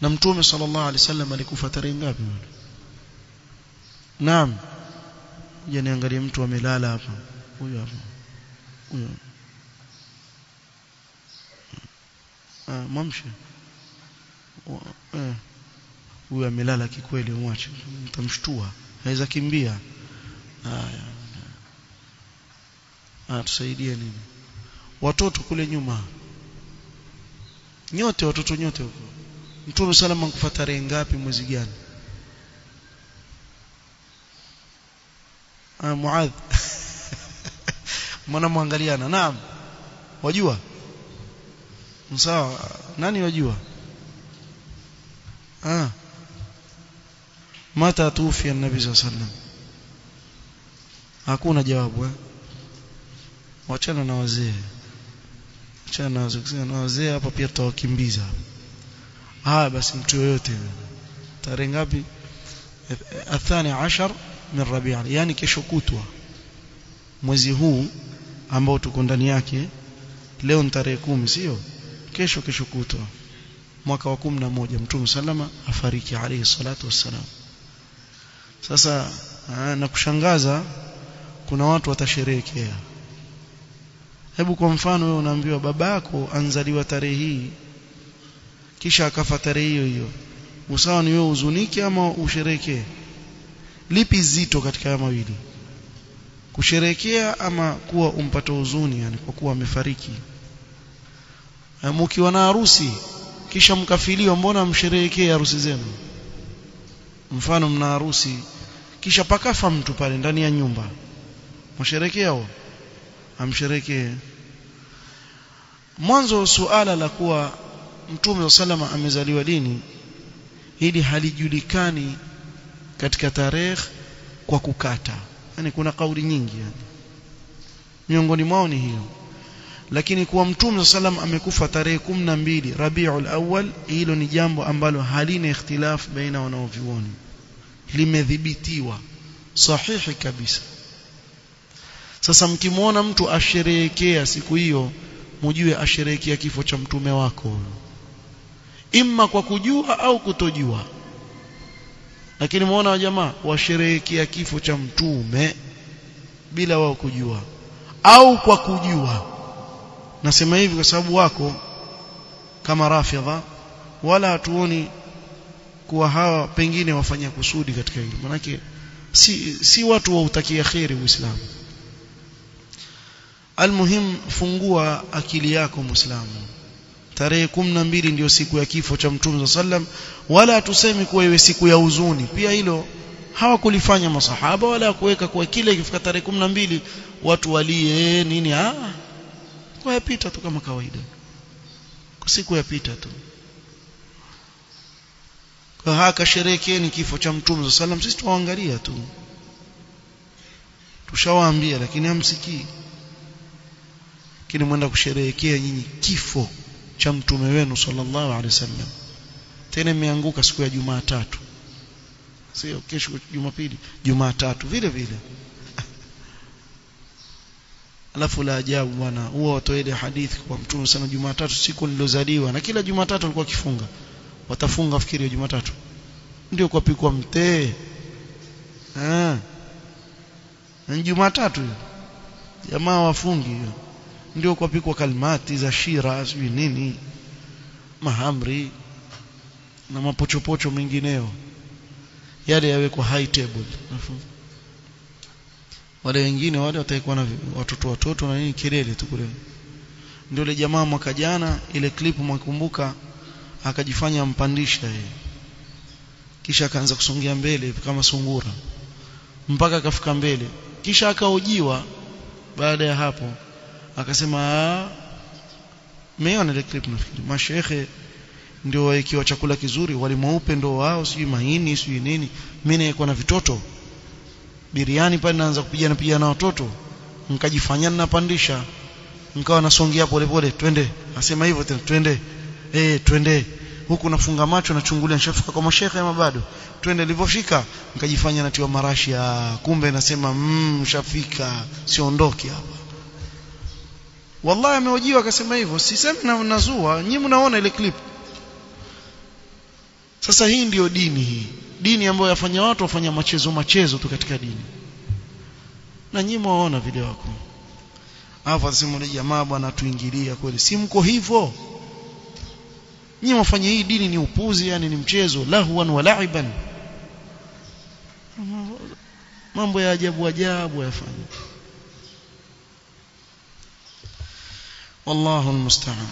na mtume sallallahu alaihi wasallam alikufa tarehe ngapi? Naam. Je niangalie mtu amelala hapa. Huyo hapa. Huyo ah mamshi eh. Huyo amelala kikweli mwache. Mtamshtua aweza kimbia. Haya. Ah tusaidie nini? Watoto kule nyuma. Nyote watoto nyote huko Mtume salama kufa tarehe ngapi mwezi gani? Ah Muadh. Mwana muangaliana naam. Wajua? Sawa. Nani wajua? Ah. Mata tufi an-nabi sallam hakuna jawabu eh? Wachana na wazee. Wachana na wazee hapa pia tutawakimbiza haya basi mtu yoyote. Tarehe ngapi? Athani ashar min rabi'a yani kesho kutwa mwezi huu ambao tuko ndani yake leo ni tarehe kumi sio? Kesho kesho kutwa. Mwaka wa kumi na moja mtume salama afariki alayhi salatu wassalam. Sasa na kushangaza kuna watu watasherehekea. Hebu kwa mfano wewe unaambiwa babako anzaliwa tarehe hii kisha akafa tarehe hiyo hiyo. Usawa ni wewe uzunike ama usherekee lipi zito katika haya mawili? Kusherekea ama kuwa umpata huzuni yani kwa kuwa amefariki? Mkiwa na harusi kisha mkafiliwa mbona msherehekee harusi zenu? Mfano mna harusi kisha pakafa mtu pale ndani ya nyumba. Msherekea amsherekee mwanzo suala la kuwa mtume wa salama amezaliwa lini? Hili halijulikani katika tarehe kwa kukata. Yani kuna kauli nyingi yani miongoni mwao ni hiyo. Lakini kuwa mtume sallam amekufa tarehe mbili Rabiul Awwal hilo ni jambo ambalo halina ikhtilaf baina wanaovioni limedhibitiwa. Sahihi kabisa. Sasa mkimwona mtu asherehekea siku hiyo mjue asherehekea kifo cha mtume wako imma kwa kujua au kutojua. Lakini muona wa jamaa washerehekea kifo cha mtume bila wao kujua. Au kwa kujua. Nasema hivi kwa sababu wako kama rafidha wala hatuoni kuwa hawa pengine wafanya kusudi katika hili. Manake si, si watu wa utakia kheri uislamu almuhim fungua akili yako muislamu tarehe mbili ndio siku ya kifo cha mtume sallam wala hatusemi kuwa iwe siku ya huzuni. Pia hilo hawakulifanya masahaba wala kuweka kwa kile ikifika tarehe mbili watu walie nini ah? Kwa yapita tu kama kawaida. Kwa siku yapita tu. Kwa haka sherekeeni kifo cha mtume sallam sisi tuwaangalia tu. Tushawaambia lakini hamsikii. Lakini mwenda kusherehekea nyinyi kifo cha mtume wenu sallallahu alaihi wasallam. Tena imeanguka siku ya Jumatatu. Sio kesho Jumapili. Jumatatu vile vile. Alafu la ajabu bwana huwa watoe ile hadithi kwa mtume sana Jumatatu siku nilozaliwa na kila Jumatatu alikuwa akifunga watafunga fikiri ya Jumatatu. Ndio kwa pikwa mtee. Ah ni Jumatatu jamaa wafungi hiyo ndio kwa pikwa kalmati za shira sijui nini mahamri na mapochopocho mengineo. Yale yawekwa high table. Wale wengine wale watakuwa na watoto watoto na nini kelele tu kule. Ndio ile jamaa mwaka jana ile clip mwakumbuka akajifanya mpandisha yeye. Kisha akaanza kusongea mbele kama sungura. Mpaka akafika mbele. Kisha akaojiwa baada ya hapo akasema meona ile clip nafikiri. Mashehe ndio waikiwa chakula kizuri wali mweupe ndio wao sijui mahini sijui nini. Mimi nilikuwa na vitoto. Biriani pale naanza kupigana pigana na watoto. Nikajifanya ninapandisha. Nikawa nasongea polepole twende. Asema hivyo tena twende. Eh twende. Huku nafunga macho nachungulia nishafika kwa mashehe ama bado? Twende nilipofika nikajifanya natiwa marashi kumbe nasema mmm shafika siondoke hapa wallahi ameojiwa akasema hivyo. Sisemi na nazua. Nyinyi mnaona ile clip. Sasa hii ndiyo dini hii. Dini ambayo yafanya watu wafanya machezo machezo tu katika dini. Na nyinyi mwaona video yako. Hapo atasema ni jamaa bwana tuingilia kweli. Si mko hivyo? Nyinyi mwafanye hii dini ni upuzi yani ni mchezo. Lahwan wa la'iban. Mambo ya ajabu ajabu yafanya والله المستعان.